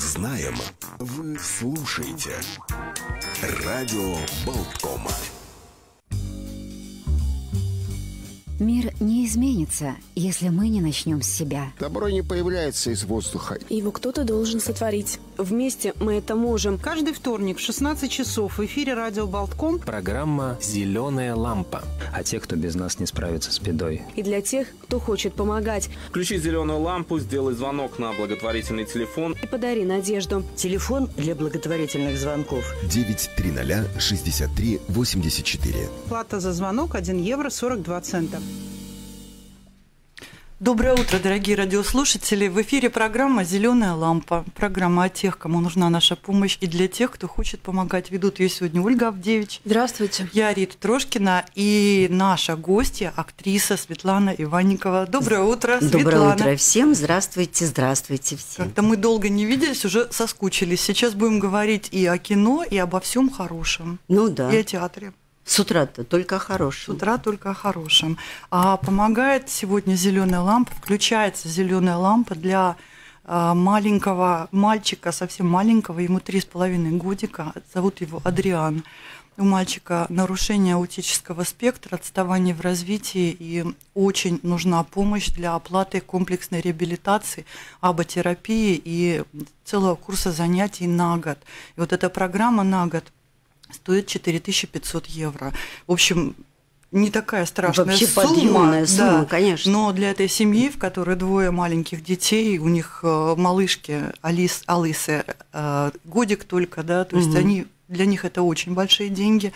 знаем, вы слушаете. Радио Болткома. Мир не изменится, если мы не начнем с себя. Добро не появляется из воздуха. Его кто-то должен сотворить. Вместе мы это можем. Каждый вторник в 16 часов в эфире радио Болтком Программа «Зеленая лампа». А те, кто без нас не справится с бедой. И для тех, кто хочет помогать. Включи зеленую лампу, сделай звонок на благотворительный телефон. И подари надежду. Телефон для благотворительных звонков. 930 63 84. Плата за звонок 1 евро 42 цента. Доброе утро, дорогие радиослушатели. В эфире программа «Зеленая лампа». Программа о тех, кому нужна наша помощь, и для тех, кто хочет помогать. Ведут ее сегодня Ольга Авдевич. Здравствуйте. Я Рита Трошкина и наша гостья, актриса Светлана Иванникова. Доброе утро, Светлана. Доброе утро всем. Здравствуйте, здравствуйте всем. Как-то мы долго не виделись, уже соскучились. Сейчас будем говорить и о кино, и обо всем хорошем. Ну да. И о театре. С утра-то только о хорошем. С утра только о хорошем. А помогает сегодня зеленая лампа, включается зеленая лампа для а, маленького мальчика, совсем маленького, ему три с половиной годика, зовут его Адриан. У мальчика нарушение аутического спектра, отставание в развитии, и очень нужна помощь для оплаты комплексной реабилитации, аботерапии и целого курса занятий на год. И вот эта программа на год – стоит 4500 евро. В общем, не такая страшная Вообще сумма, подъемная сумма, да, конечно. Но для этой семьи, в которой двое маленьких детей, у них э, малышки Алис, Алисы, э, годик только, да, то есть они для них это очень большие деньги.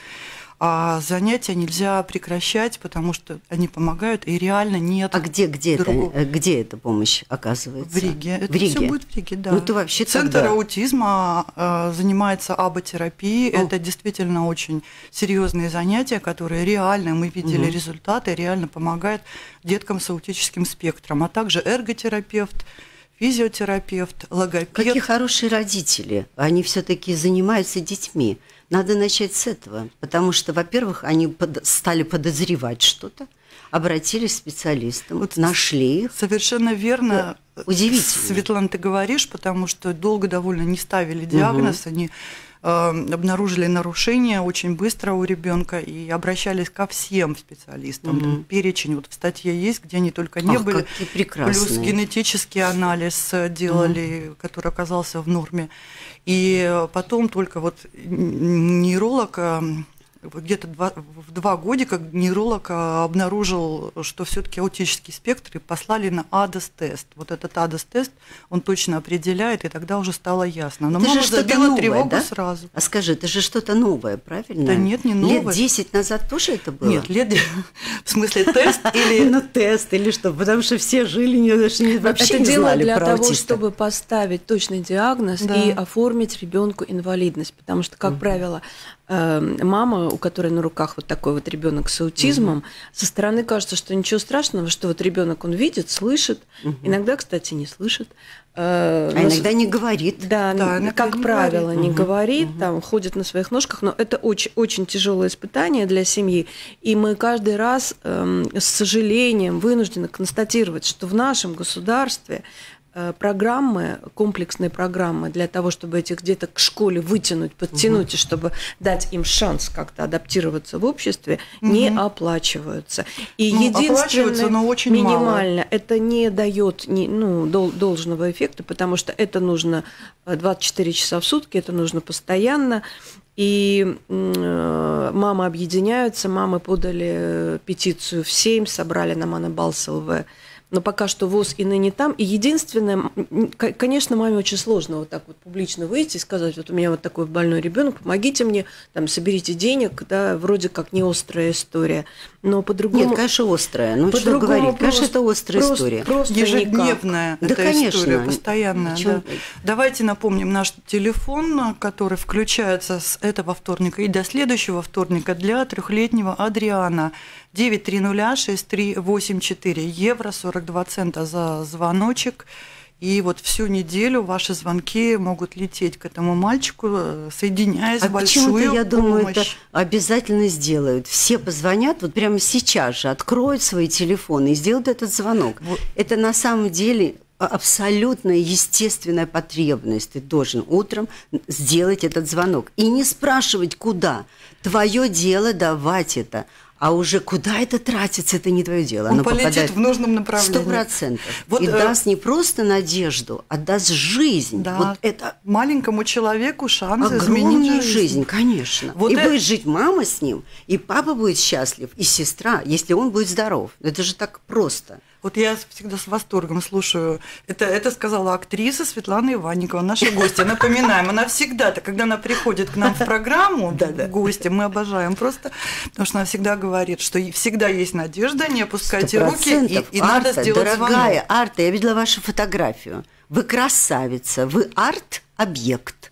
А занятия нельзя прекращать, потому что они помогают, и реально нет. А где, где, это, другого. э, где эта помощь оказывается? В Риге. Это в Риге. все будет в Риге, да. Ну, ты вообще Центр тогда- аутизма э, занимается аботерапией. О. Это действительно очень серьезные занятия, которые реально, мы видели Мгм. результаты, реально помогают деткам с аутическим спектром, а также эрготерапевт, физиотерапевт, логопед. Какие хорошие родители. Они все-таки занимаются детьми. Надо начать с этого. Потому что, во-первых, они под- стали подозревать что-то, обратились к специалистам, Вот нашли их. Совершенно верно. Удивительно. Светлана, ты говоришь, потому что долго довольно не ставили диагноз, они э, обнаружили нарушение очень быстро у ребенка и обращались ко всем специалистам. Там Мгм. перечень вот в статье есть, где они только не Ах, были. Плюс генетический анализ делали, который оказался в норме. И потом только вот нейролог э, вот где-то в два годика нейролог э, обнаружил, что все-таки аутический спектр, и послали на АДОС-тест. Вот этот АДОС-тест, он точно определяет, и тогда уже стало ясно. Но Это же мама что-то забила новое, тревогу да? сразу. А скажи, это же что-то новое, правильно? Да нет, не Лет новое. 10 назад тоже это было? Нет, лет... В смысле, тест или... Ну, тест или что? Потому что все жили, не, не- вообще это не дело знали для того, чтобы поставить точный диагноз и оформить ребенку инвалидность. Потому что, как правило, э, мама, у которой на руках вот такой вот ребенок с аутизмом, со стороны кажется, что ничего страшного, что вот ребенок он видит, слышит, иногда, кстати, не слышит. Э, А но иногда не говорит. Да, Да, как не правило, говорит. не Мгм. говорит, там ходит на своих ножках, но это очень, очень тяжелое испытание для семьи. И мы каждый раз эм, с сожалением вынуждены констатировать, что в нашем государстве программы, комплексные программы для того, чтобы этих деток к школе вытянуть, подтянуть, и чтобы дать им шанс как-то адаптироваться в обществе, не Мгм. оплачиваются. И Ну, единственное но очень мало. минимально это не дает ни, ну, дол- должного эффекта, потому что это нужно э, 24 часа в сутки, это нужно постоянно. И э, мамы объединяются, мамы подали э, петицию в 7, собрали на Манабалс ЛВ. Но пока что ВОЗ и ныне там. И единственное, конечно, маме очень сложно вот так вот публично выйти и сказать, вот у меня вот такой больной ребенок, помогите мне, там, соберите денег, да, вроде как не острая история. Но по-другому... Нет, конечно, острая. Ну, что По-другому говорить? Конечно, это острая просто- история. Просто никак. Ежедневная Да, эта конечно. история, постоянная. Причём- да. Давайте напомним наш телефон, который включается с этого вторника и до следующего вторника для трехлетнего Адриана. 9306384 евро 42 цента за звоночек. И вот всю неделю ваши звонки могут лететь к этому мальчику, э, соединяясь А в большую почему-то, я думаю, помощь. это обязательно сделают. Все позвонят, вот прямо сейчас же, откроют свои телефоны и сделают этот звонок. Вот. Это на самом деле абсолютно естественная потребность. Ты должен утром сделать этот звонок. И не спрашивать, куда. Твое дело давать это. А уже куда это тратится, это не твое дело. Он Оно полетит в нужном направлении. Сто процентов. Вот, и э... даст не просто надежду, а даст жизнь. Да. Вот это маленькому человеку шанс изменить жизнь. жизнь, конечно. Вот и это... будет жить мама с ним, и папа будет счастлив, и сестра, если он будет здоров. Это же так просто. Вот я всегда с восторгом слушаю. Это, это сказала актриса Светлана Иванникова, наша гостья. Напоминаем, она всегда, когда она приходит к нам в программу, в гости, мы обожаем просто, потому что она всегда говорит, что всегда есть надежда, не опускайте руки, и, и Арта, надо сделать дорогая, звонок. Арта, я видела вашу фотографию. Вы красавица, вы арт-объект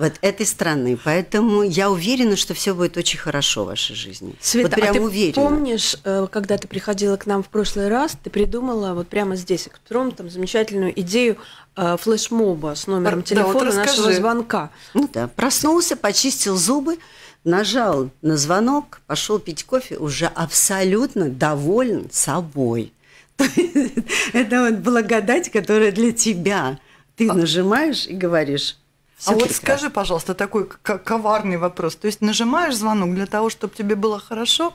вот этой страны. Поэтому я уверена, что все будет очень хорошо в вашей жизни. Света, вот прям а ты уверена. помнишь, э, когда ты приходила к нам в прошлый раз, ты придумала вот прямо здесь, к Петром, там замечательную идею э, флешмоба с номером телефона да, вот нашего звонка. Ну да, проснулся, почистил зубы, нажал на звонок, пошел пить кофе, уже абсолютно доволен собой. Это вот благодать, которая для тебя. Ты нажимаешь и говоришь, все а прекрасно. вот скажи, пожалуйста, такой коварный вопрос. То есть нажимаешь звонок для того, чтобы тебе было хорошо?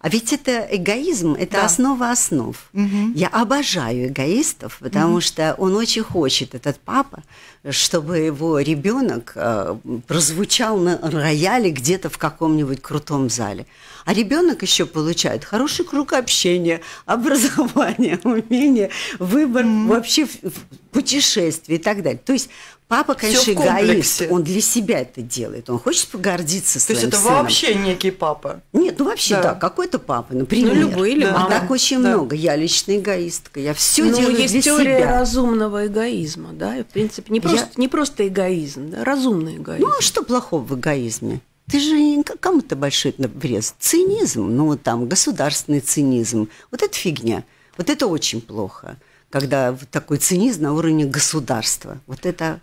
А ведь это эгоизм, это да. основа основ. Угу. Я обожаю эгоистов, потому угу. что он очень хочет, этот папа, чтобы его ребенок э, прозвучал на рояле где-то в каком-нибудь крутом зале. А ребенок еще получает хороший круг общения, образование, умение, выбор mm вообще путешествий и так далее. То есть Папа, конечно, эгоист, он для себя это делает, он хочет погордиться своим То есть это сыном. вообще некий папа? Нет, ну вообще да, да какой-то папа, например. Ну, любой или да. мама. А так очень да. много. Я лично эгоистка, я все ну, делаю есть для теория себя. разумного эгоизма, да, и, в принципе, не просто, я... не просто эгоизм, да, разумный эгоизм. Ну, а что плохого в эгоизме? Ты же кому-то большой врез. Цинизм, ну, там, государственный цинизм. Вот это фигня. Вот это очень плохо, когда такой цинизм на уровне государства. Вот это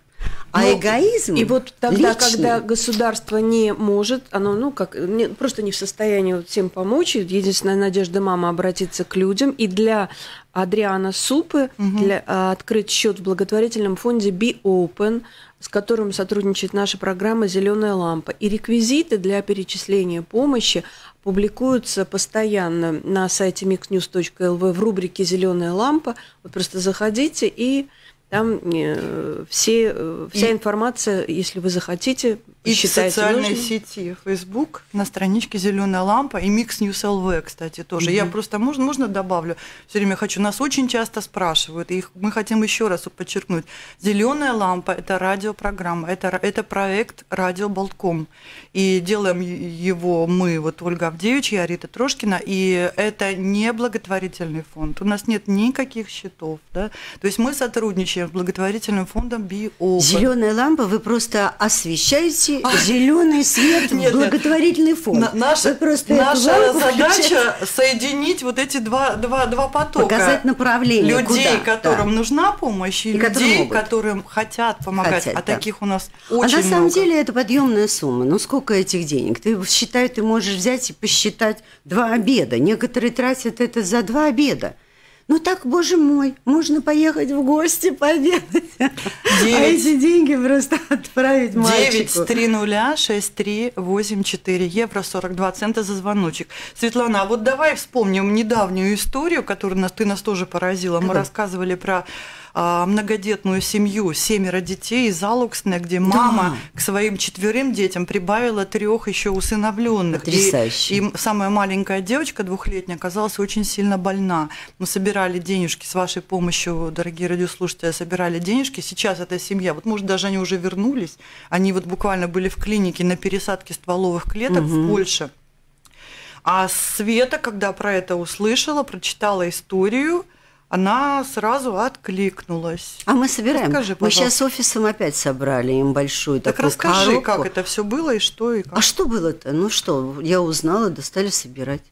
а ну, эгоизм И вот тогда, личный. когда государство не может, оно ну, как, не, просто не в состоянии вот всем помочь, единственная надежда мама обратиться к людям. И для Адриана Супы угу. для, а, открыть счет в благотворительном фонде Be Open, с которым сотрудничает наша программа Зеленая лампа. И реквизиты для перечисления помощи публикуются постоянно на сайте mixnews.lv в рубрике Зеленая лампа. Вот просто заходите и там э, все, э, вся и, информация, если вы захотите, и в социальной нужным. сети Facebook на страничке Зеленая лампа и Mix News LV, кстати, тоже. Угу. Я просто можно, можно добавлю. Все время хочу. Нас очень часто спрашивают, и мы хотим еще раз подчеркнуть. Зеленая лампа это радиопрограмма, это, это проект Радио Болтком. И делаем его мы, вот Ольга Авдевич и Арита Трошкина, и это не благотворительный фонд. У нас нет никаких счетов. Да? То есть мы сотрудничаем с благотворительным фондом BioOpen. Зеленая лампа, вы просто освещаете зеленый свет в благотворительный фонд. Наша, наша задача соединить вот эти два, два, два потока. Показать направление. Людей, которым нужна помощь, и, людей, которым хотят помогать. а таких у нас очень А на самом деле это подъемная сумма. Ну сколько этих денег? Ты считай, ты можешь взять и посчитать два обеда. Некоторые тратят это за два обеда. Ну так, боже мой, можно поехать в гости, пообедать. 9, а эти деньги просто отправить мальчику. 9 3 6 3 8 4 евро 42 цента за звоночек. Светлана, а вот давай вспомним недавнюю историю, которую нас, ты нас тоже поразила. Мы рассказывали про многодетную семью, семеро детей из Алуксне, где мама да. к своим четверым детям прибавила трех еще усыновленных. Потрясающе. И, и самая маленькая девочка двухлетняя оказалась очень сильно больна. Мы собирали денежки с вашей помощью, дорогие радиослушатели, собирали денежки. Сейчас эта семья, вот может даже они уже вернулись, они вот буквально были в клинике на пересадке стволовых клеток угу. в Польше. А Света, когда про это услышала, прочитала историю, она сразу откликнулась. А мы собираем. Расскажи, мы сейчас офисом опять собрали им большую так такую расскажи, коробку. как это все было и что и как. А что было-то? Ну что, я узнала, достали собирать.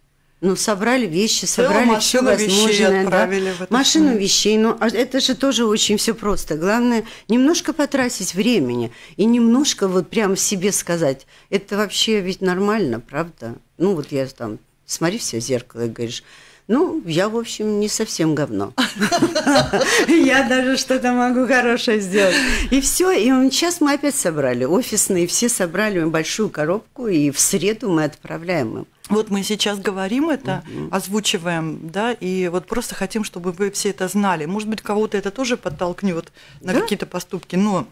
Ну, собрали вещи, собрали все возможное. Да? Машину сумму. вещей. Ну, а это же тоже очень все просто. Главное, немножко потратить времени и немножко вот прям себе сказать. Это вообще ведь нормально, правда? Ну, вот я там, смотри все в зеркало и говоришь, Ну, я, в общем, не совсем говно. Я даже что-то могу хорошее сделать. И все, и сейчас мы опять собрали. Офисные все собрали большую коробку, и в среду мы отправляем им. Вот мы сейчас говорим это, угу. озвучиваем, да, и вот просто хотим, чтобы вы все это знали. Может быть, кого-то это тоже подтолкнет на да? какие-то поступки, но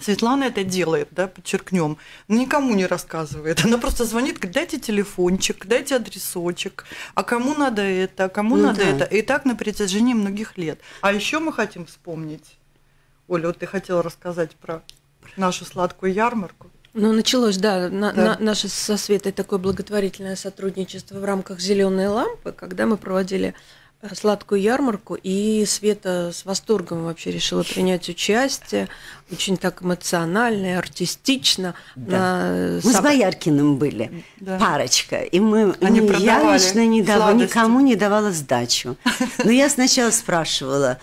Светлана это делает, да, подчеркнем, никому не рассказывает. Она просто звонит, говорит, дайте телефончик, дайте адресочек, а кому надо это, а кому ну, надо да. это. И так на протяжении многих лет. А еще мы хотим вспомнить, Оля, вот ты хотела рассказать про нашу сладкую ярмарку. Ну, началось, да, на, да. На, наше со Светой такое благотворительное сотрудничество в рамках зеленой лампы, когда мы проводили сладкую ярмарку, и Света с восторгом вообще решила принять участие, очень так эмоционально и артистично. Да. На... Мы с Бояркиным были, да. парочка, и мы, Они мы я лично не давала, никому не давала сдачу. Но я сначала спрашивала,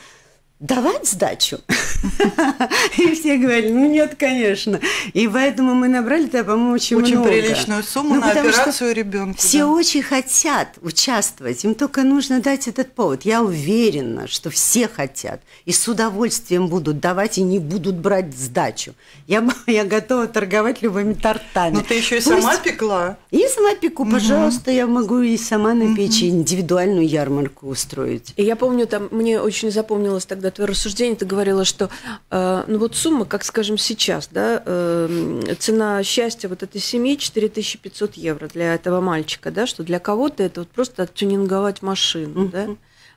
давать сдачу? И все говорили, ну нет, конечно. И поэтому мы набрали, да, по-моему, очень, очень много. Очень приличную сумму ну, на операцию ребенка. Все да. очень хотят участвовать, им только нужно дать этот повод. Я уверена, что все хотят и с удовольствием будут давать и не будут брать сдачу. Я, я готова торговать любыми тортами. Но ты еще и Пусть... сама пекла. И сама пеку, угу. пожалуйста, я могу и сама на печи угу. индивидуальную ярмарку устроить. И я помню, там мне очень запомнилось тогда твое рассуждение, ты говорила, что э, ну вот сумма, как скажем сейчас, да, э, цена счастья вот этой семьи 4500 евро для этого мальчика, да, что для кого-то это вот просто оттюнинговать машину, mm-hmm. да,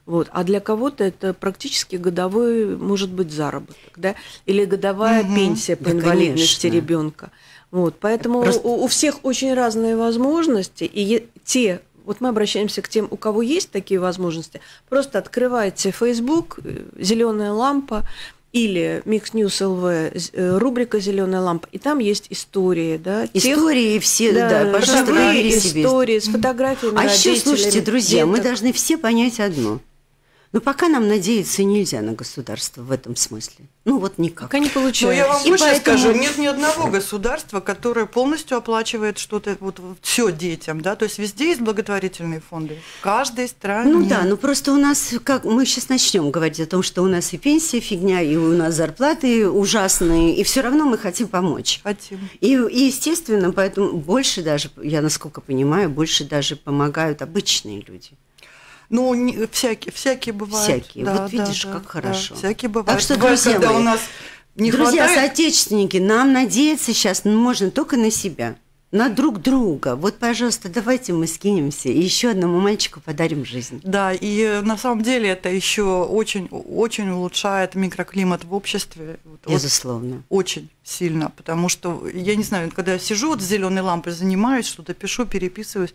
вот. А для кого-то это практически годовой, может быть, заработок, да, или годовая угу. пенсия по да, инвалидности ребенка. Вот. Поэтому Просто... у, у всех очень разные возможности, и те вот мы обращаемся к тем, у кого есть такие возможности. Просто открывайте Facebook, э, зеленая лампа, или Mix News LV, рубрика «Зеленая лампа», и там есть истории, да, истории тех, все, да, да пожалуйста, истории с фотографиями А еще, слушайте, друзья, деток. мы должны все понять одно – но пока нам надеяться нельзя на государство в этом смысле. Ну вот никак. Пока не получается. Но я вам больше поэтому... скажу, нет ни одного государства, которое полностью оплачивает что-то вот все детям, да, то есть везде есть благотворительные фонды, в каждой стране. Ну да, ну просто у нас, как мы сейчас начнем говорить о том, что у нас и пенсия фигня, и у нас зарплаты ужасные, и все равно мы хотим помочь. Хотим. И, и естественно, поэтому больше даже, я насколько понимаю, больше даже помогают обычные люди. Ну, не, всякие, всякие бывают. Всякие. Да, вот видишь, да, как да, хорошо. Да, всякие бывают. Так что, друзья когда мои, у нас не друзья, хватает... соотечественники, нам надеяться сейчас можно только на себя на друг друга. Вот, пожалуйста, давайте мы скинемся и еще одному мальчику подарим жизнь. Да, и на самом деле это еще очень, очень улучшает микроклимат в обществе. Безусловно. Вот, очень сильно, потому что я не знаю, когда я сижу вот с зеленой лампой, занимаюсь, что-то пишу, переписываюсь,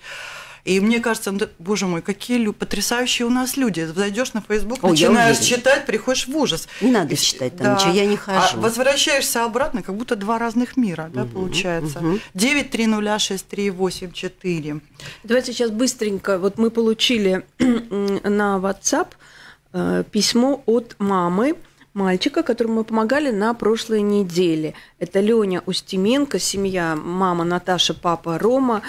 и мне кажется, ну, боже мой, какие потрясающие у нас люди. Зайдешь на Facebook, О, начинаешь читать, приходишь в ужас. Не надо читать там да. ничего, я не хожу. А возвращаешься обратно, как будто два разных мира, да, угу, получается. Угу. 9306384. Давайте сейчас быстренько. Вот мы получили на WhatsApp э, письмо от мамы мальчика, которому мы помогали на прошлой неделе. Это Леня Устименко, семья, мама Наташа, папа Рома.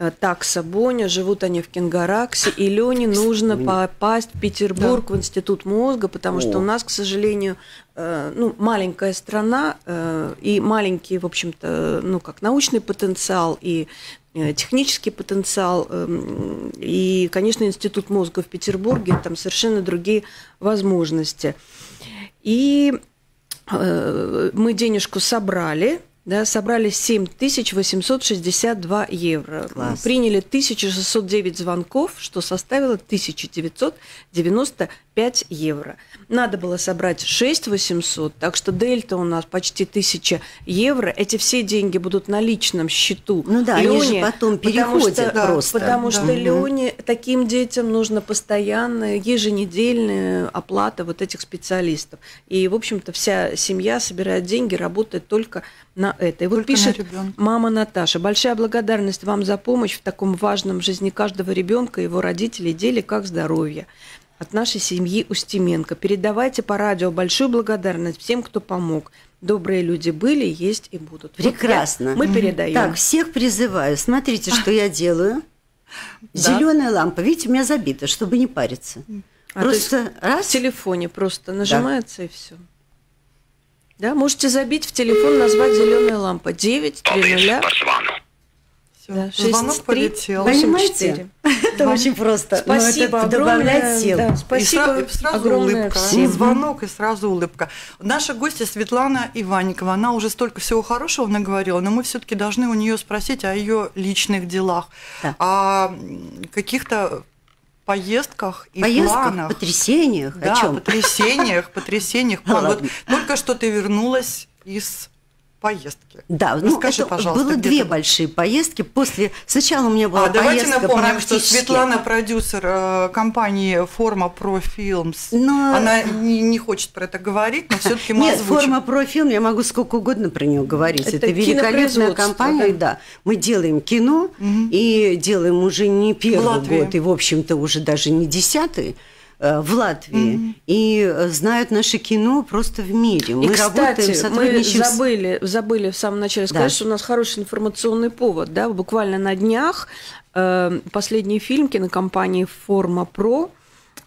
Э, такса Боня, живут они в Кенгараксе, и Лене нужно попасть в Петербург да. в Институт мозга, потому О. что у нас, к сожалению, э, ну, маленькая страна э, и маленький, в общем-то, ну, как научный потенциал и технический потенциал, эм, и, конечно, Институт мозга в Петербурге, там совершенно другие возможности. И мы денежку собрали, да, собрали 7862 евро. Класс. Приняли 1609 звонков, что составило 1995 5 евро. Надо было собрать 6 800, так что дельта у нас почти 1000 евро. Эти все деньги будут на личном счету Ну да, Лене, они же потом переходят потому что, просто. Потому да. что Лене, таким детям нужно постоянная, еженедельная оплата вот этих специалистов. И, в общем-то, вся семья собирает деньги, работает только на это. И вот только пишет мама Наташа, большая благодарность вам за помощь в таком важном жизни каждого ребенка, его родителей, деле как здоровье от нашей семьи Устименко. Передавайте по радио большую благодарность всем, кто помог. Добрые люди были, есть и будут. Прекрасно. Вот мы передаем. Так, всех призываю. Смотрите, что я делаю. Да. Зеленая лампа. Видите, у меня забита, чтобы не париться. А, просто раз. В телефоне просто нажимается и все. Да, можете забить в телефон, назвать зеленая лампа. 9 3 Всё, Да, Звонок 6, 3, полетел. Понимаете? четыре. Это очень просто. Спасибо это добавляет сил. Да, спасибо и сразу огромное улыбка. всем. Звонок и сразу улыбка. Наша гостья Светлана Иванникова, она уже столько всего хорошего наговорила, но мы все-таки должны у нее спросить о ее личных делах, Да. о каких-то поездках и Поездках, планах. потрясениях. Да, О чем? потрясениях, потрясениях. Вот. Только что ты вернулась из поездки. Да, ну Расскажи, это пожалуйста, было две ты была? большие поездки. После сначала у меня была А давайте поездка напомним, что Светлана продюсер э, компании Форма Про Филмс. Но- Она не, не хочет про это говорить, но все-таки мы Нет, озвучим. форма профильм, я могу сколько угодно про нее говорить. Это Это, великолепная компания, да. Мы делаем кино и делаем уже не первый Латвии. год, и, в общем-то, уже даже не десятый в Латвии. И э, знают наше кино просто в мире. Мы И, работаем, кстати, мы сотрудничаем с- забыли, забыли в самом начале сказать, Да. что у нас хороший информационный повод. Да? Буквально на днях э, последний фильм кинокомпании «Форма Про»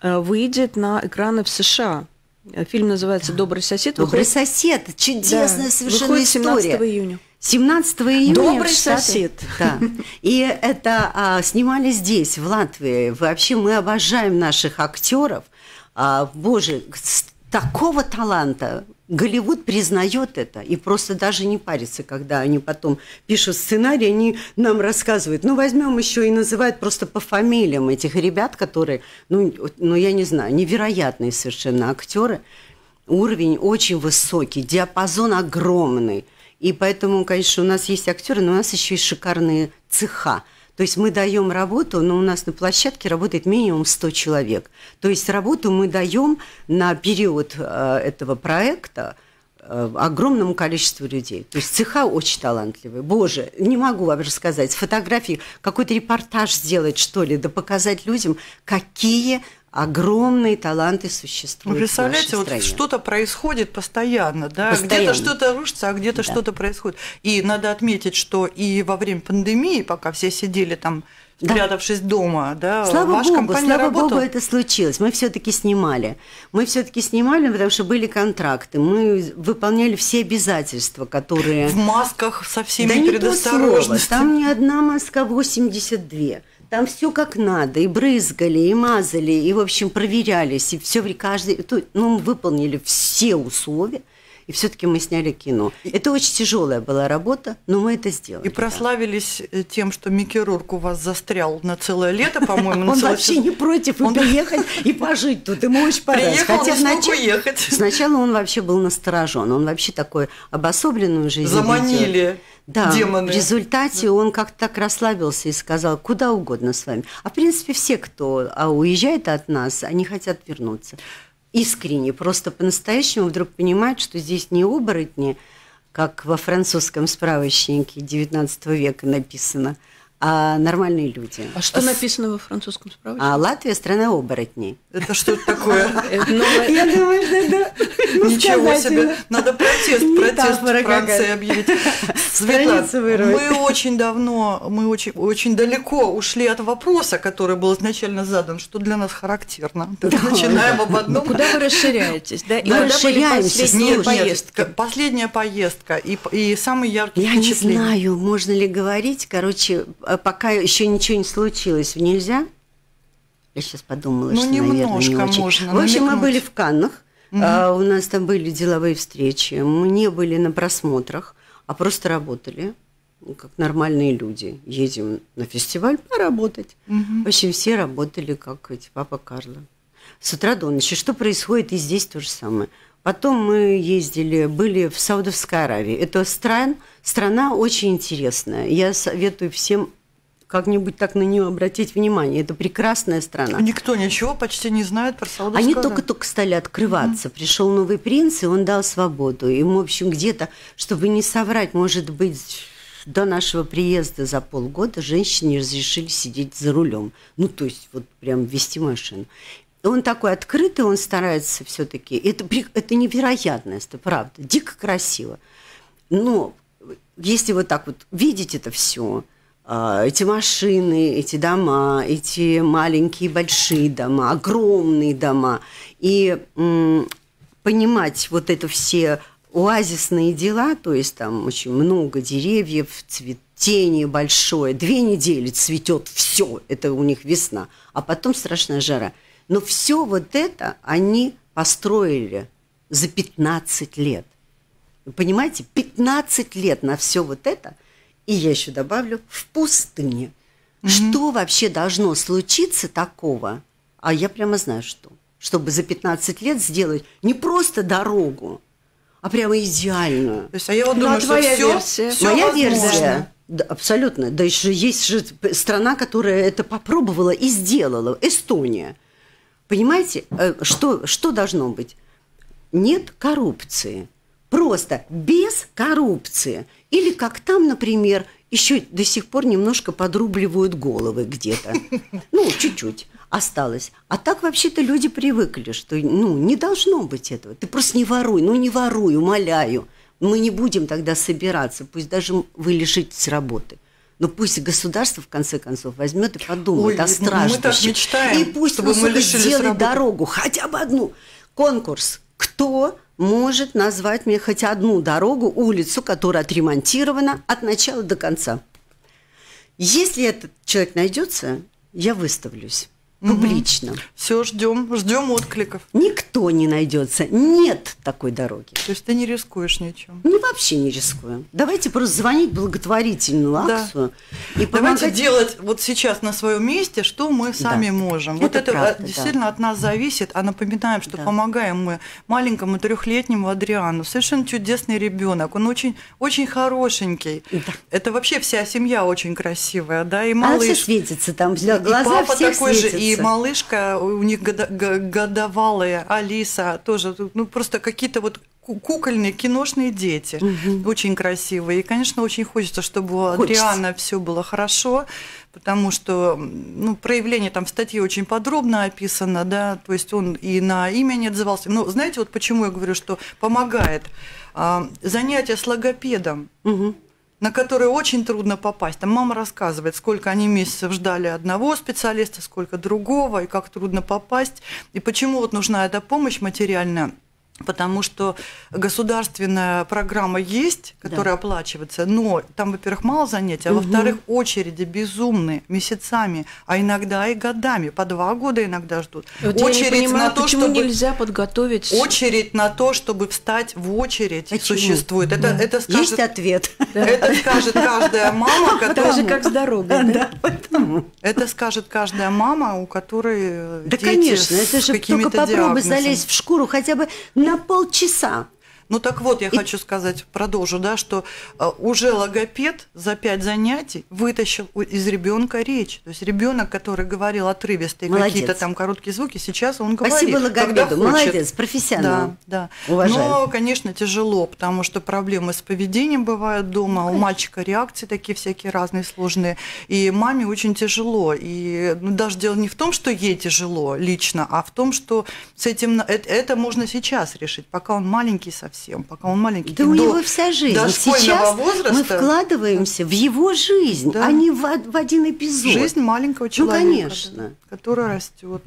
э, выйдет на экраны в США. Э, Фильм называется «Добрый сосед». Добрый Выходит- сосед, чудесная Да, совершенно выходит 17 история. июня. 17 июня Добрый Штаты. сосед. Да. И это а, снимали здесь, в Латвии. Вообще мы обожаем наших актеров. А, боже, такого таланта. Голливуд признает это и просто даже не парится, когда они потом пишут сценарий, они нам рассказывают. Ну, возьмем еще и называют просто по фамилиям этих ребят, которые, ну, ну я не знаю, невероятные совершенно актеры. Уровень очень высокий, диапазон огромный. И поэтому, конечно, у нас есть актеры, но у нас еще и шикарные цеха. То есть мы даем работу, но у нас на площадке работает минимум 100 человек. То есть работу мы даем на период э, этого проекта э, огромному количеству людей. То есть цеха очень талантливые. Боже, не могу вам рассказать. С фотографий какой-то репортаж сделать, что ли, да показать людям, какие огромные таланты существуют Вы представляете, вот что-то происходит постоянно, да, где-то что-то рушится, а где-то Да. что-то происходит. И надо отметить, что и во время пандемии, пока все сидели там, Да. спрятавшись дома, да, Слава ваша богу, компания слава работала. богу, это случилось. Мы все-таки снимали. Мы все-таки снимали, потому что были контракты. Мы выполняли все обязательства, которые... в масках со всеми да не то слово. предосторожностями. Там не одна маска 82. Там все как надо. И брызгали, и мазали, и, в общем, проверялись. И все каждый... Ну, выполнили все условия. И все-таки мы сняли кино. Это очень тяжелая была работа, но мы это сделали. И прославились э, тем, что Микки Рурк у вас застрял на целое лето, по-моему, Он вообще не против и приехать и пожить тут. Ему очень понравилось. Хотя. Сначала он вообще был насторожен. Он вообще такой обособленную жизнь. Заманили Да, демоны. в результате он как-то так расслабился и сказал, куда угодно с вами. А в принципе все, кто а, уезжает от нас, они хотят вернуться. Искренне, просто по-настоящему вдруг понимают, что здесь не оборотни, как во французском справочнике XIX века написано, а нормальные люди. А что написано во французском справочнике? А Латвия страна оборотней. Это что это такое? Я думаю, что это Ничего себе. Надо протест, протест Франции объявить. Светлана, мы очень давно, мы очень, очень далеко ушли от вопроса, который был изначально задан, что для нас характерно. Начинаем об одном. Куда вы расширяетесь? Да? И расширяемся, Нет, последняя поездка и, и самый яркий Я не знаю, можно ли говорить. Короче, пока еще ничего не случилось, нельзя. Я сейчас подумала, Ну, что, наверное, не немножко можно В общем, мы намекнуть. были в Каннах. а, у нас там были деловые встречи. Мы не были на просмотрах, а просто работали. ну, Как нормальные люди. Едем на фестиваль поработать. В общем, все работали, как эти папа Карло. С утра до ночи. Что происходит и здесь то же самое. Потом мы ездили, были в Саудовской Аравии. Это стран, страна очень интересная. Я советую всем как-нибудь так на нее обратить внимание. Это прекрасная страна. Никто ничего почти не знает про Саудовскую Они только-только стали открываться. Пришел новый принц, и он дал свободу. И, в общем, где-то, чтобы не соврать, может быть, до нашего приезда за полгода женщине разрешили сидеть за рулем. Ну, то есть, вот прям вести машину. Он такой открытый, он старается все-таки. Это, это невероятность, это правда. Дико красиво. Но если вот так вот видеть это все, эти машины, эти дома, эти маленькие большие дома, огромные дома. И понимать вот это все оазисные дела, то есть там очень много деревьев, цветение большое, две недели цветет все, это у них весна, а потом страшная жара. Но все вот это они построили за 15 лет. Понимаете, 15 лет на все вот это, и я еще добавлю, в пустыне. Mm-hmm. Что вообще должно случиться такого? А я прямо знаю, что. Чтобы за 15 лет сделать не просто дорогу, а прямо идеальную. То есть, а я вот ну, думаю, а что все, версия. все Моя возможно. версия. Да, абсолютно. Да еще есть же страна, которая это попробовала и сделала. Эстония. Понимаете, э, что, что должно быть? Нет коррупции. Просто без коррупции. Или как там, например, еще до сих пор немножко подрубливают головы где-то. Ну, чуть-чуть осталось. А так вообще-то люди привыкли, что ну, не должно быть этого. Ты просто не воруй, ну не воруй, умоляю. Мы не будем тогда собираться, пусть даже вы лишитесь работы. Но пусть государство в конце концов возьмет и подумает Ой, о страждущих. Мы так мечтаем, и пусть чтобы мы сделает дорогу, хотя бы одну. Конкурс. Кто может назвать мне хоть одну дорогу, улицу, которая отремонтирована от начала до конца? Если этот человек найдется, я выставлюсь публично. Угу. Все, ждем, ждем откликов. Никто не найдется. Нет такой дороги. То есть ты не рискуешь ничем? Ну, вообще не рискую. Давайте просто звонить благотворительную акцию. Да. И помогать... Давайте делать вот сейчас на своем месте, что мы сами да. можем. Это вот это правда, действительно да. от нас зависит. А напоминаем, что да. помогаем мы маленькому трехлетнему Адриану. Совершенно чудесный ребенок. Он очень, очень хорошенький. Да. Это вообще вся семья очень красивая, да, и малыш. Она все светится там, глаза и папа всех такой светятся. же, и малышка, у них годовалая, Алиса, тоже, ну, просто какие-то вот кукольные, киношные дети, угу. очень красивые. И, конечно, очень хочется, чтобы у Адриана все было хорошо, потому что ну, проявление там в статье очень подробно описано, да, то есть он и на имя не отзывался. Но знаете, вот почему я говорю, что помогает? А, занятия с логопедом. Угу на которые очень трудно попасть. Там мама рассказывает, сколько они месяцев ждали одного специалиста, сколько другого, и как трудно попасть, и почему вот нужна эта помощь материальная потому что государственная программа есть, которая да. оплачивается, но там, во-первых, мало занятий, а угу. во-вторых, очереди безумные месяцами, а иногда и годами, по два года иногда ждут. Вот очередь понимаю, на то, почему чтобы нельзя подготовить. Очередь на то, чтобы встать в очередь, почему? существует. Это, да. это скажет, есть ответ. Это скажет каждая мама, которая. Же как с дорогой. Да, Это скажет каждая мама, у которой да, конечно, это же только попробуй залезть в шкуру хотя бы на полчаса. Ну так вот, я и... хочу сказать, продолжу, да, что э, уже логопед за пять занятий вытащил из ребенка речь. То есть ребенок, который говорил отрывистые какие-то там короткие звуки, сейчас он говорит. Спасибо логопеду, молодец, профессионал. Да, да. Уважаю. Но, конечно, тяжело, потому что проблемы с поведением бывают дома, ну, у мальчика реакции такие всякие разные, сложные. И маме очень тяжело. И ну, даже дело не в том, что ей тяжело лично, а в том, что с этим это, это можно сейчас решить, пока он маленький совсем совсем, пока он маленький. Да у него вся жизнь. Сейчас возраста. мы вкладываемся в его жизнь, да. а не в, в один эпизод. Жизнь маленького ну, человека, ну, конечно. Который растет.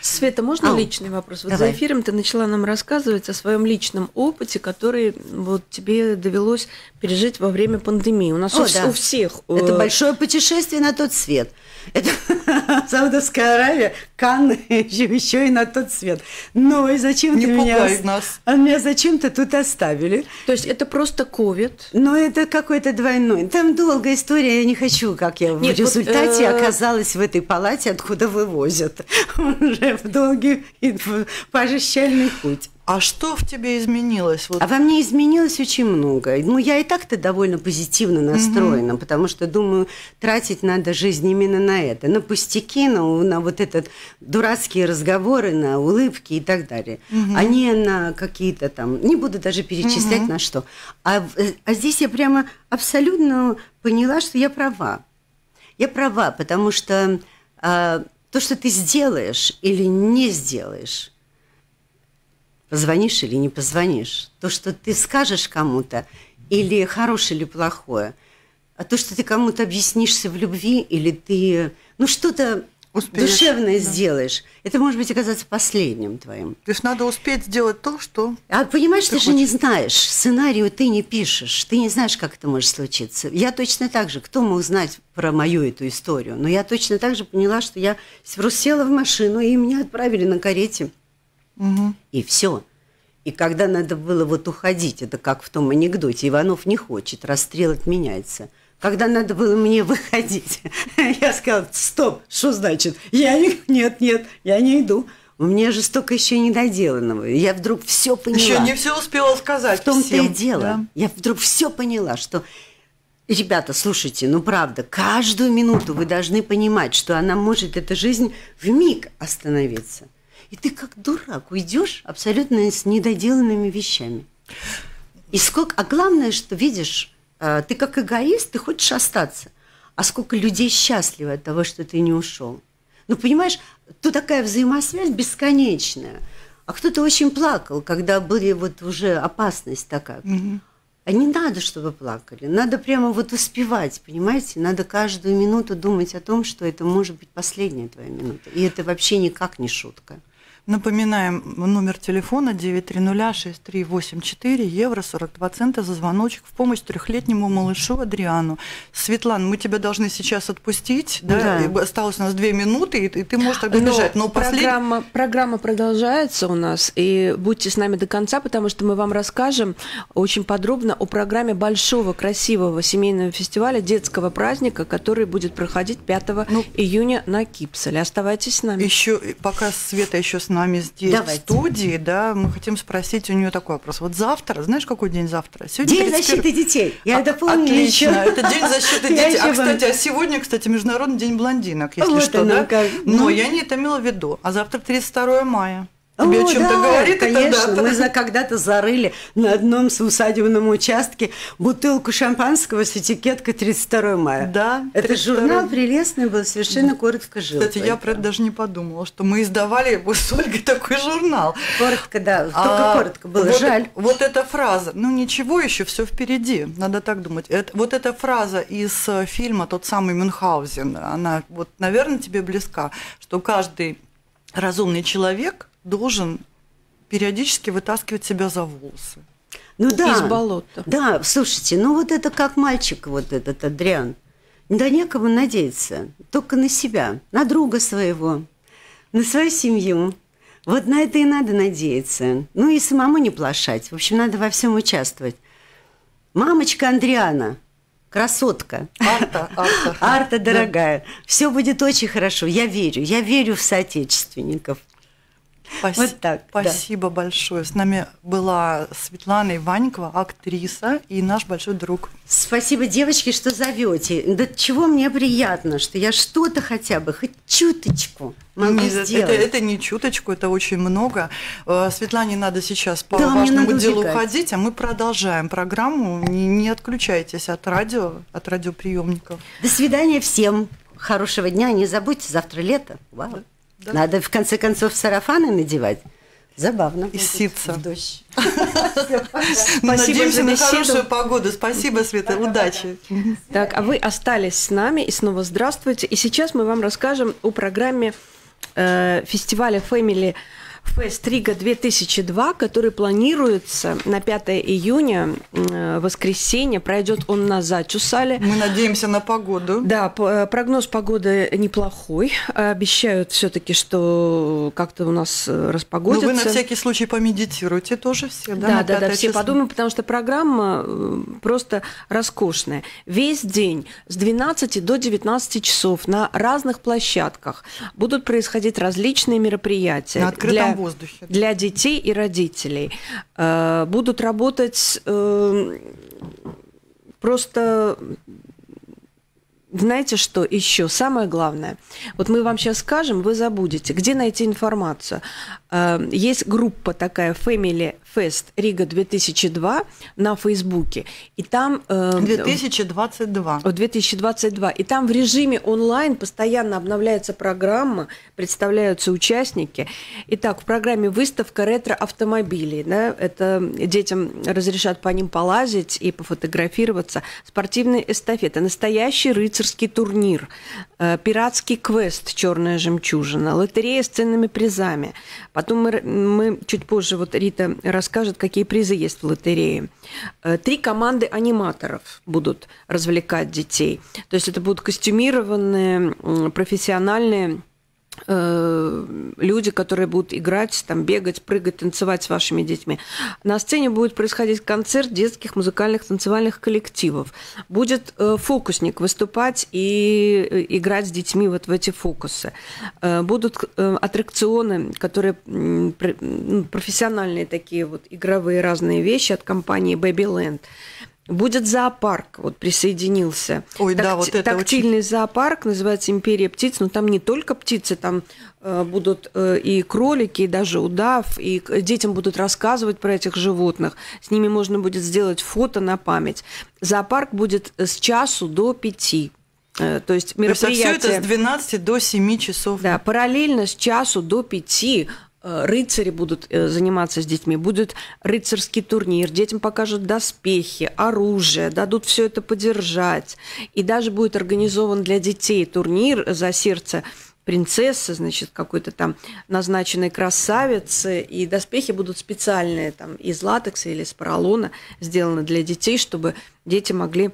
Света, можно а, личный вопрос? Вот давай. за эфиром ты начала нам рассказывать о своем личном опыте, который вот тебе довелось пережить во время пандемии. У нас о, у, да. у всех. Это э... большое путешествие на тот свет. Это Саудовская Аравия, Канны, еще и на тот свет. Ну и зачем Не ты меня... нас. А меня зачем-то тут оставили? То есть это просто ковид? Ну это какой-то двойной. Там долгая история, я не хочу, как я Нет, в результате вот, э... оказалась в этой палате, откуда вывозят. Уже в долгий и пожищальный путь. А что в тебе изменилось? Вот. А во мне изменилось очень много. Ну, я и так-то довольно позитивно настроена, угу. потому что, думаю, тратить надо жизнь именно на это. На пустяки, на, на вот этот дурацкие разговоры, на улыбки и так далее. Угу. А не на какие-то там... Не буду даже перечислять угу. на что. А, а здесь я прямо абсолютно поняла, что я права. Я права, потому что а, то, что ты сделаешь или не сделаешь, позвонишь или не позвонишь, то, что ты скажешь кому-то, или хорошее или плохое, а то, что ты кому-то объяснишься в любви, или ты, ну, что-то Успеешь, душевное да. сделаешь, это может быть оказаться последним твоим. То есть надо успеть сделать то, что... А понимаешь, ты, Ты же не знаешь, сценарию ты не пишешь, ты не знаешь, как это может случиться. Я точно так же, кто мог знать про мою эту историю, но я точно так же поняла, что я села в машину, и меня отправили на карете, и все. И когда надо было вот уходить, это как в том анекдоте, Иванов не хочет, расстрел отменяется. Когда надо было мне выходить, я сказала, стоп, что значит? Я не, нет, нет, я не иду. У меня же столько еще недоделанного. Я вдруг все поняла. Еще не все успела сказать В том-то и дело. да. Я вдруг все поняла, что Ребята, слушайте, ну правда, каждую минуту вы должны понимать, что она может, эта жизнь, в миг остановиться. И ты как дурак уйдешь абсолютно с недоделанными вещами. И сколько, а главное, что видишь, э, ты как эгоист, ты хочешь остаться. А сколько людей счастливы от того, что ты не ушел. Ну, понимаешь, тут такая взаимосвязь бесконечная. А кто-то очень плакал, когда были вот уже опасность такая. А не надо, чтобы плакали. Надо прямо вот успевать, понимаете? Надо каждую минуту думать о том, что это может быть последняя твоя минута. И это вообще никак не шутка. Напоминаем номер телефона 9306384, евро 42 цента за звоночек в помощь трехлетнему малышу Адриану. Светлана, мы тебя должны сейчас отпустить. Да? Да. Осталось у нас две минуты, и ты, ты можешь тогда бежать. Но послед- программа, программа продолжается у нас, и будьте с нами до конца, потому что мы вам расскажем очень подробно о программе большого, красивого семейного фестиваля детского праздника, который будет проходить 5 Ну, июня на Кипселе. Оставайтесь с нами. Еще, пока Света еще с нами здесь, Давайте. в студии, да, мы хотим спросить у нее такой вопрос. Вот завтра, знаешь, какой день завтра? Сегодня День 31 защиты детей. Я А- это помню Отлично. еще. Это день защиты детей. А, кстати, а сегодня, кстати, Международный день блондинок, если Вот что, да? как. Но Ну. я не это имела в виду. А завтра 32 мая. Тебе О, о чем-то да, говорит конечно. дата? Мы когда-то зарыли на одном усадебном участке бутылку шампанского с этикеткой 32 мая. Да, Это 32. журнал прелестный был, совершенно коротко жил. Кстати, я про это даже не подумала, что мы издавали с Ольгой такой журнал. Коротко, да, только А, коротко было, вот, жаль. Вот эта фраза, ну ничего, еще все впереди, надо так думать. Это- вот эта фраза из э, фильма «Тот самый Мюнхгаузен», она вот, наверное, тебе близка, что каждый разумный человек должен периодически вытаскивать себя за волосы. Ну да. Из болота. Да, слушайте, ну вот это как мальчик вот этот Адриан. Да некому надеяться, только на себя, на друга своего, на свою семью. Вот на это и надо надеяться. Ну и самому не плашать. В общем, надо во всем участвовать. Мамочка Андриана, красотка. Арта, Арта. Арта, дорогая, все будет очень хорошо. Я верю, я верю в соотечественников. Спаси- Вот так, да. Спасибо большое. С нами была Светлана Иванникова, актриса и наш большой друг. Спасибо, девочки, что зовете. Да чего мне приятно, что я что-то хотя бы, хоть чуточку могу это, сделать. это- это не чуточку, это очень много. Э, Светлане надо сейчас по Да, важному делу убегать. уходить, а мы продолжаем программу. Не, не отключайтесь от радио, от радиоприемников. До свидания всем. Хорошего дня. Не забудьте, завтра лето. Вау. Надо в конце концов сарафаны надевать. Забавно. будет ситца. в дождь. Надеемся за на хорошую погоду. Спасибо, Света. Удачи. Так, а вы остались с нами и снова здравствуйте. И сейчас мы вам расскажем о программе э, фестиваля Family Fest Рига 2002, который планируется на 5 июня, э, воскресенье. Пройдет он на Зачусале. Мы надеемся на погоду. Да, э, прогноз погоды неплохой. Обещают все-таки, что как-то у нас э, Но распогодится. Ну, вы на всякий случай помедитируйте тоже все, да? Да, да, да, все число? подумаем, потому что программа просто роскошная. Весь день с 12 до 19 часов на разных площадках будут происходить различные мероприятия. На открытом для, воздухе. Для детей и родителей. Э, Будут работать э, просто знаете что еще? Самое главное. Вот мы вам сейчас скажем, вы забудете, где найти информацию. Э, есть группа такая Family Fest Рига 2002 на Фейсбуке. И там... э, 2022. в 2022. И там в режиме онлайн постоянно обновляется программа, представляются участники. Итак, в программе выставка ретро-автомобилей. Да, это детям разрешат по ним полазить и пофотографироваться. Спортивные эстафеты. Настоящий рыцарский турнир. э, Пиратский квест «Черная жемчужина». Лотерея с ценными призами. Потом мы, мы чуть позже, вот Рита расскажет, какие призы есть в лотерее. Э, Три команды аниматоров будут развлекать детей. То есть это будут костюмированные, профессиональные люди, которые будут играть, там, бегать, прыгать, танцевать с вашими детьми. На сцене будет происходить концерт детских музыкальных танцевальных коллективов. Будет э, фокусник выступать и э, играть с детьми вот в эти фокусы. Э, будут э, аттракционы, которые профессиональные такие вот игровые разные вещи от компании Babyland. Будет зоопарк, вот присоединился. Ой, да, вот это Тактильный зоопарк, называется «Империя птиц», но там не только птицы, там э, будут э, и кролики, и даже удав, и детям будут рассказывать про этих животных. С ними можно будет сделать фото на память. Зоопарк будет с часу до пяти. Э, То есть То есть а все мероприятие... это с 12 до 7 часов. Да, параллельно с часу до пяти рыцари будут э, заниматься с детьми. Будет рыцарский турнир, детям покажут доспехи, оружие, дадут все это подержать. И даже будет организован для детей турнир за сердце принцессы, значит, какой-то там назначенной красавицы, и доспехи будут специальные, там, из латекса или из поролона сделаны для детей, чтобы дети могли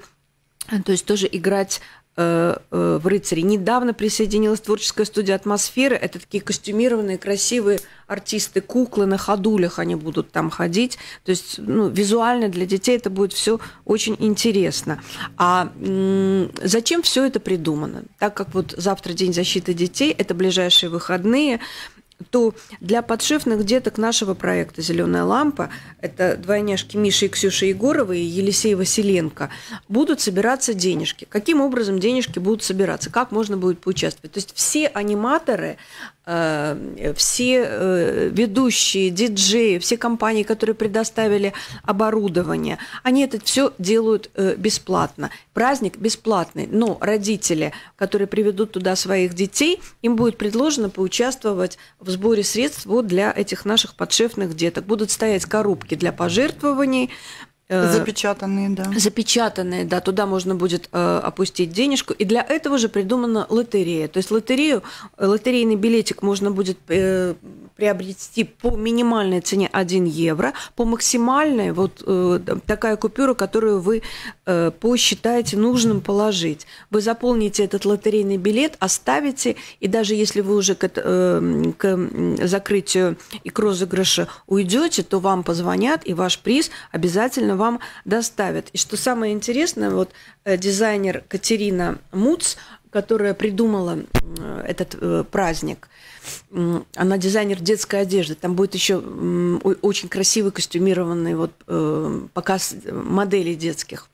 э, то есть тоже играть э, э, в рыцари. Недавно присоединилась творческая студия «Атмосфера». Это такие костюмированные, красивые артисты, куклы на ходулях они будут там ходить. То есть ну, визуально для детей это будет все очень интересно. А зачем все это придумано? Так как вот завтра День защиты детей, это ближайшие выходные, то для подшефных деток нашего проекта «Зеленая лампа» это двойняшки Миши и Ксюши Егоровы и Елисей Василенко будут собираться денежки. Каким образом денежки будут собираться? Как можно будет поучаствовать? То есть все аниматоры, э, все э, ведущие, диджеи, все компании, которые предоставили оборудование, они это все делают э, бесплатно. Праздник бесплатный, но родители, которые приведут туда своих детей, им будет предложено поучаствовать в сборе средств вот для этих наших подшефных деток. Будут стоять коробки для пожертвований, Запечатанные, да. запечатанные, да, туда можно будет э, опустить денежку. И для этого же придумана лотерея. То есть лотерею, э, лотерейный билетик можно будет э, приобрести по минимальной цене 1 евро, по максимальной вот э, такая купюра, которую вы э, посчитаете нужным положить. Вы заполните этот лотерейный билет, оставите, и даже если вы уже к, э, к закрытию и к розыгрышу уйдете, то вам позвонят, и ваш приз обязательно вам доставят. И что самое интересное, вот э, дизайнер Катерина Муц, которая придумала м, этот э, праздник, она дизайнер детской одежды. Там будет еще очень красивый костюмированный вот э, показ моделей детских.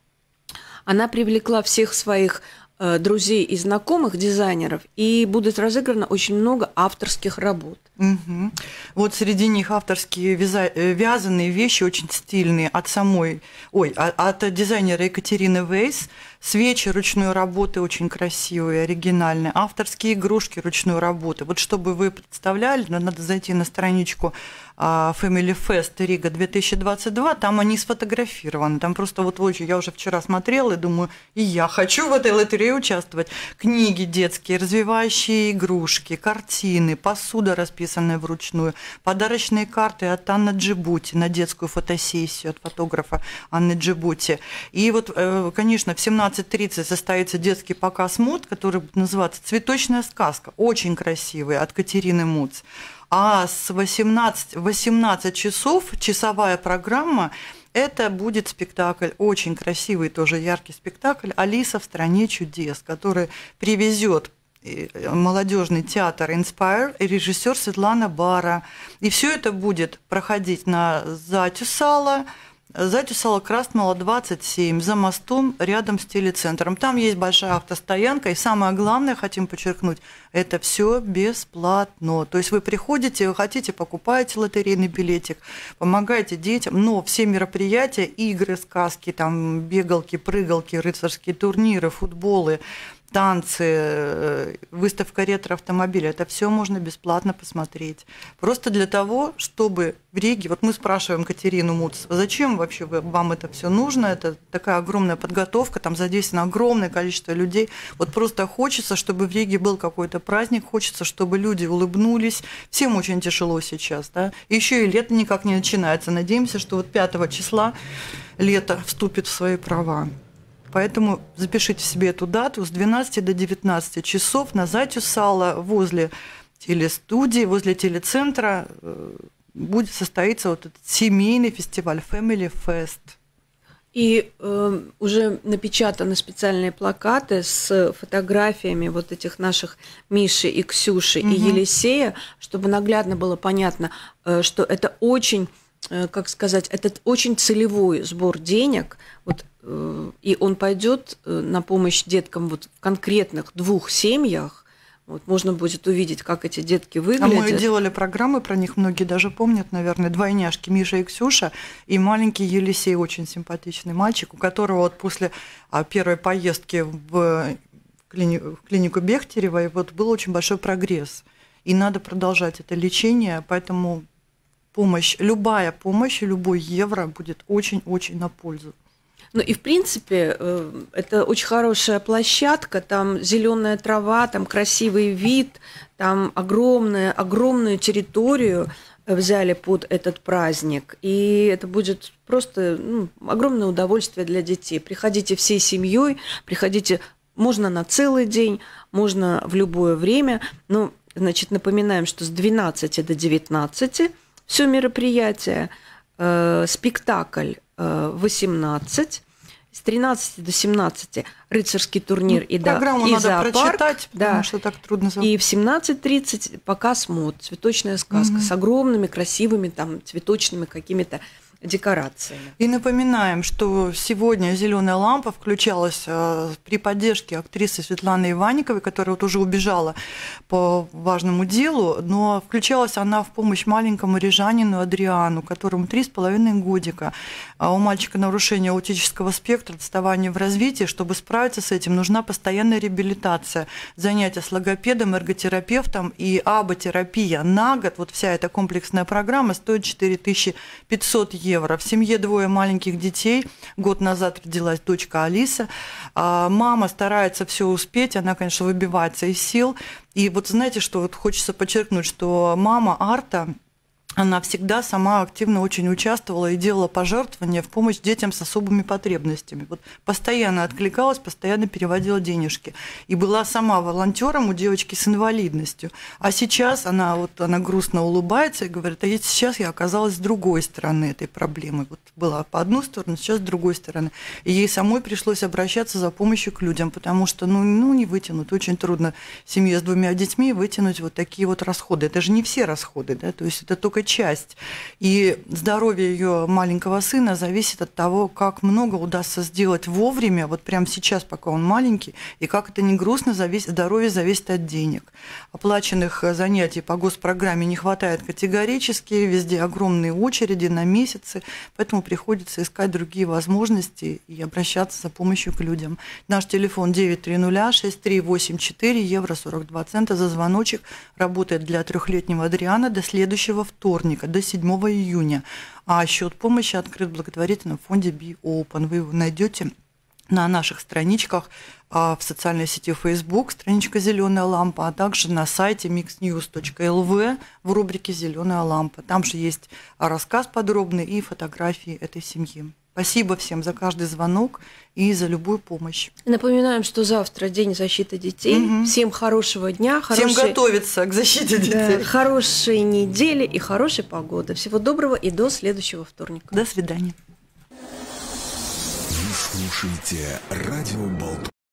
Она привлекла всех своих э, друзей и знакомых дизайнеров, и будет разыграно очень много авторских работ. Мгм. Вот среди них авторские вяза- э, вязаные вещи очень стильные от самой, ой, а- от дизайнера Екатерины Вейс. Свечи ручной работы очень красивые, оригинальные. Авторские игрушки ручной работы. Вот чтобы вы представляли, на- надо зайти на страничку Family Fest Рига 2022, там они сфотографированы. Там просто вот очень, я уже вчера смотрела и думаю, и я хочу в этой лотерее участвовать. Книги детские, развивающие игрушки, картины, посуда, расписанная вручную, подарочные карты от Анны Джибути на детскую фотосессию от фотографа Анны Джибути. И вот, э, конечно, в 17.30 состоится детский показ мод, который будет называться «Цветочная сказка». Очень красивый, от Катерины Муц. А с 18, 18 часов часовая программа это будет спектакль, очень красивый, тоже яркий спектакль «Алиса в стране чудес», который привезет э, молодежный театр Inspire и режиссер Светлана Бара. И все это будет проходить на Затюсала Затюсала Красмала 27, за мостом, рядом с телецентром. Там есть большая автостоянка, и самое главное, хотим подчеркнуть, это все бесплатно. То есть вы приходите, вы хотите, покупаете лотерейный билетик, помогаете детям, но все мероприятия, игры, сказки, там, бегалки, прыгалки, рыцарские турниры, футболы, танцы, э, выставка ретро-автомобиля, это все можно бесплатно посмотреть. Просто для того, чтобы в Риге, вот мы спрашиваем Катерину Муц, зачем вообще вам это все нужно, это такая огромная подготовка, там задействовано огромное количество людей, вот просто хочется, чтобы в Риге был какой-то праздник, хочется, чтобы люди улыбнулись, всем очень тяжело сейчас, да, еще и лето никак не начинается, надеемся, что вот 5 числа лето вступит в свои права. Поэтому запишите себе эту дату с 12 до 19 часов на Затю Сала возле телестудии, возле телецентра э, будет состоиться вот этот семейный фестиваль Family Fest. И э, уже напечатаны специальные плакаты с фотографиями вот этих наших Миши и Ксюши угу. и Елисея, чтобы наглядно было понятно, э, что это очень, э, как сказать, это очень целевой сбор денег. Вот и он пойдет э, на помощь деткам вот в конкретных двух семьях. Вот можно будет увидеть, как эти детки выглядят. А мы делали программы про них, многие даже помнят, наверное, двойняшки Миша и Ксюша, и маленький Елисей, очень симпатичный мальчик, у которого вот после а, первой поездки в клинику, в клинику Бехтерева вот был очень большой прогресс. И надо продолжать это лечение, поэтому помощь, любая помощь, любой евро будет очень-очень на пользу. Ну и в принципе э, это очень хорошая площадка, там зеленая трава, там красивый вид, там огромная, огромную территорию взяли под этот праздник. И это будет просто ну, огромное удовольствие для детей. Приходите всей семьей, приходите, можно на целый день, можно в любое время. Ну, значит, напоминаем, что с 12 до 19 все мероприятие, э, спектакль 18, с 13 до 17 рыцарский турнир ну, и, да, и надо зоопарк. прочитать, потому да. что так трудно И в 17.30 показ мод, цветочная сказка угу. с огромными красивыми там цветочными какими-то декорациями. И напоминаем, что сегодня «Зеленая лампа» включалась э, при поддержке актрисы Светланы Иванниковой, которая вот уже убежала по важному делу, но включалась она в помощь маленькому рижанину Адриану, которому три с половиной годика. А у мальчика нарушение аутического спектра, отставание в развитии. Чтобы справиться с этим, нужна постоянная реабилитация, занятия с логопедом, эрготерапевтом и аботерапия на год. Вот вся эта комплексная программа стоит 4500 евро евро. В семье двое маленьких детей. Год назад родилась дочка Алиса. А мама старается все успеть, она, конечно, выбивается из сил. И вот знаете, что вот хочется подчеркнуть, что мама Арта, она всегда сама активно очень участвовала и делала пожертвования в помощь детям с особыми потребностями. Вот постоянно откликалась, постоянно переводила денежки. И была сама волонтером у девочки с инвалидностью. А сейчас она, вот, она грустно улыбается и говорит, а сейчас я оказалась с другой стороны этой проблемы. Вот была по одну сторону, сейчас с другой стороны. И ей самой пришлось обращаться за помощью к людям, потому что ну, ну не вытянуть. Очень трудно семье с двумя детьми вытянуть вот такие вот расходы. Это же не все расходы, да, то есть это только часть. И здоровье ее маленького сына зависит от того, как много удастся сделать вовремя, вот прямо сейчас, пока он маленький, и как это не грустно, зависит, здоровье зависит от денег. Оплаченных занятий по госпрограмме не хватает категорически, везде огромные очереди на месяцы, поэтому приходится искать другие возможности и обращаться за помощью к людям. Наш телефон 930-6384, евро 42 цента за звоночек, работает для трехлетнего Адриана до следующего вторника вторника до 7 июня. А счет помощи открыт в благотворительном фонде Be Open. Вы его найдете на наших страничках а, в социальной сети Facebook, страничка «Зеленая лампа», а также на сайте mixnews.lv в рубрике «Зеленая лампа». Там же есть рассказ подробный и фотографии этой семьи. Спасибо всем за каждый звонок и за любую помощь. Напоминаем, что завтра День защиты детей. Угу. Всем хорошего дня. Хорошей... Всем готовиться к защите детей. Да, хорошей недели и хорошей погоды. Всего доброго и до следующего вторника. До свидания. Вы слушаете радио Болт.